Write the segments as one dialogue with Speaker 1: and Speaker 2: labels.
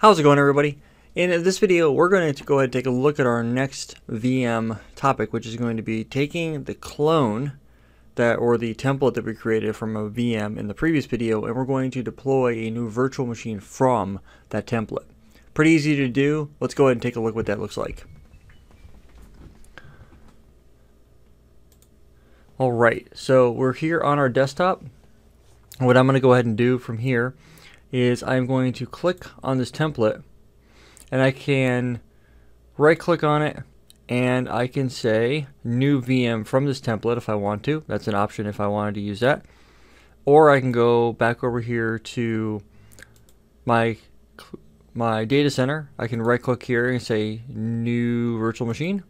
Speaker 1: How's it going everybody? In this video we're going to go ahead and take a look at our next VM topic which is going to be taking the clone that or the template that we created from a VM in the previous video and we're going to deploy a new virtual machine from that template. Pretty easy to do. Let's go ahead and take a look what that looks like. Alright, so we're here on our desktop. What I'm going to go ahead and do from here is I'm going to click on this template and I can right click on it and I can say new VM from this template if I want to. That's an option if I wanted to use that. Or I can go back over here to my my data center. I can right click here and say new virtual machine.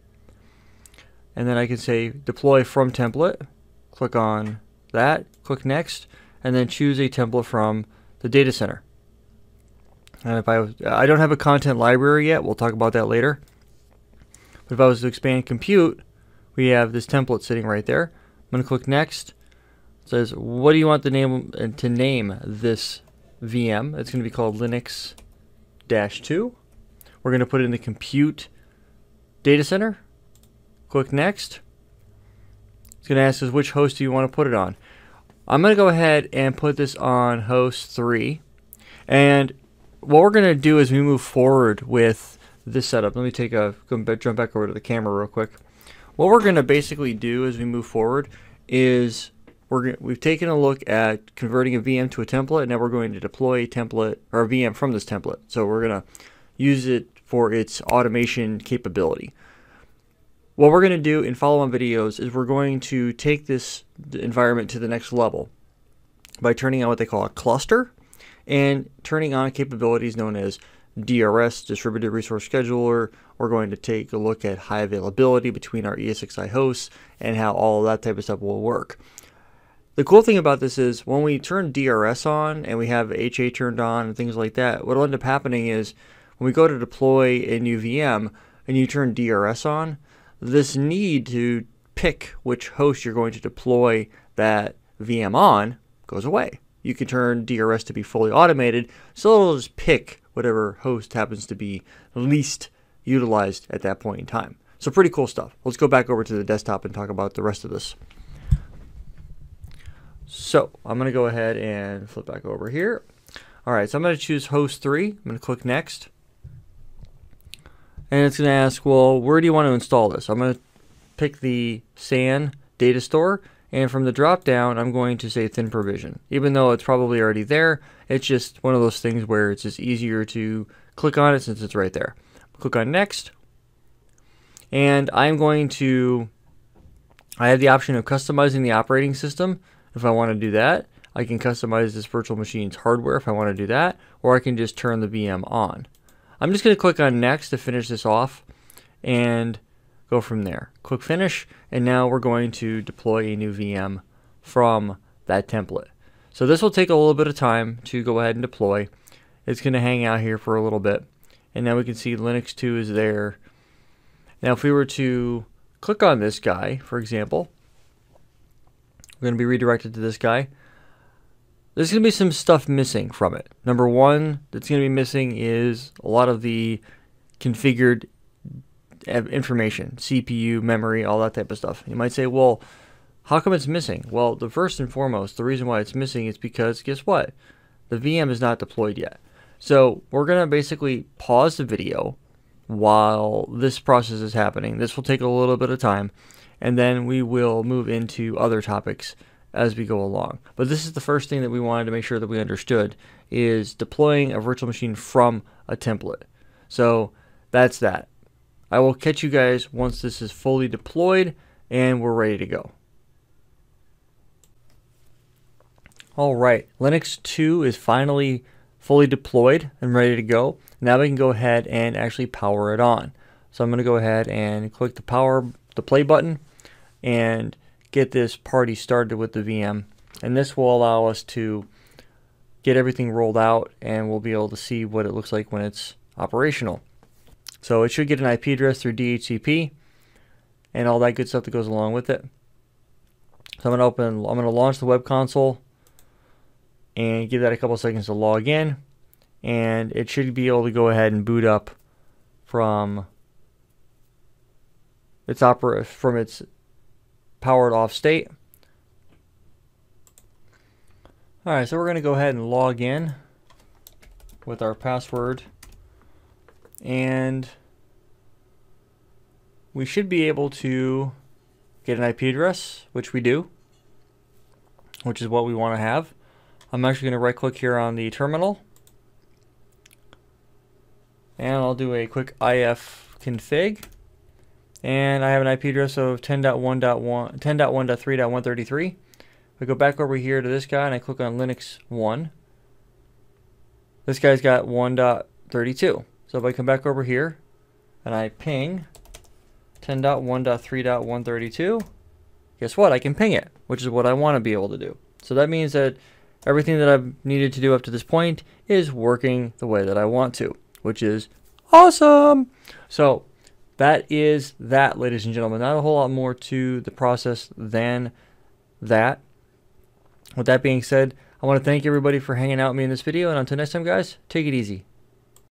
Speaker 1: And then I can say deploy from template. Click on that, click next, and then choose a template from the data center. And if I, I don't have a content library yet, we'll talk about that later. But if I was to expand compute, we have this template sitting right there. I'm going to click next. It says, what do you want the name uh, to name this VM? It's going to be called Linux 2. We're going to put it in the compute data center. Click next. It's going to ask us which host do you want to put it on. I'm going to go ahead and put this on host 3. And what we're going to do as we move forward with this setup, let me take a jump back over to the camera real quick. What we're going to basically do as we move forward is we're we've taken a look at converting a VM to a template, and now we're going to deploy a template or a VM from this template. So we're going to use it for its automation capability. What we're going to do in follow-on videos is we're going to take this environment to the next level by turning on what they call a cluster and turning on capabilities known as DRS, Distributed Resource Scheduler. We're going to take a look at high availability between our ESXi hosts and how all that type of stuff will work. The cool thing about this is when we turn DRS on and we have HA turned on and things like that, what will end up happening is when we go to deploy a new VM and you turn DRS on, this need to pick which host you're going to deploy that VM on goes away you can turn DRS to be fully automated, so it'll just pick whatever host happens to be least utilized at that point in time. So pretty cool stuff. Let's go back over to the desktop and talk about the rest of this. So I'm going to go ahead and flip back over here. All right, so I'm going to choose host 3. I'm going to click next. And it's going to ask, well, where do you want to install this? I'm going to pick the SAN data store and from the drop down, I'm going to say thin provision. Even though it's probably already there, it's just one of those things where it's just easier to click on it since it's right there. Click on next. And I'm going to, I have the option of customizing the operating system if I want to do that. I can customize this virtual machine's hardware if I want to do that, or I can just turn the VM on. I'm just going to click on next to finish this off. And go from there. Click finish, and now we're going to deploy a new VM from that template. So this will take a little bit of time to go ahead and deploy. It's going to hang out here for a little bit. And now we can see Linux 2 is there. Now if we were to click on this guy, for example, we're going to be redirected to this guy. There's going to be some stuff missing from it. Number one that's going to be missing is a lot of the configured information, CPU, memory, all that type of stuff. You might say, well, how come it's missing? Well, the first and foremost, the reason why it's missing is because guess what? The VM is not deployed yet. So we're going to basically pause the video while this process is happening. This will take a little bit of time, and then we will move into other topics as we go along. But this is the first thing that we wanted to make sure that we understood is deploying a virtual machine from a template. So that's that. I will catch you guys once this is fully deployed and we're ready to go. Alright, Linux 2 is finally fully deployed and ready to go. Now we can go ahead and actually power it on. So I'm going to go ahead and click the power, the play button and get this party started with the VM. And this will allow us to get everything rolled out and we'll be able to see what it looks like when it's operational. So it should get an IP address through DHCP and all that good stuff that goes along with it. So I'm going to open, I'm going to launch the web console and give that a couple seconds to log in. and it should be able to go ahead and boot up from its opera from its powered off state. Alright, so we're going to go ahead and log in with our password and we should be able to get an IP address, which we do, which is what we want to have. I'm actually going to right click here on the terminal and I'll do a quick ifconfig and I have an IP address of 10.1.1 10.1.3.133 I go back over here to this guy and I click on Linux 1 this guy's got 1.32 so if I come back over here and I ping 10.1.3.132 guess what? I can ping it which is what I want to be able to do. So that means that everything that I've needed to do up to this point is working the way that I want to which is awesome. So that is that, ladies and gentlemen. Not a whole lot more to the process than that. With that being said, I want to thank everybody for hanging out with me in this video. And until next time, guys, take it easy.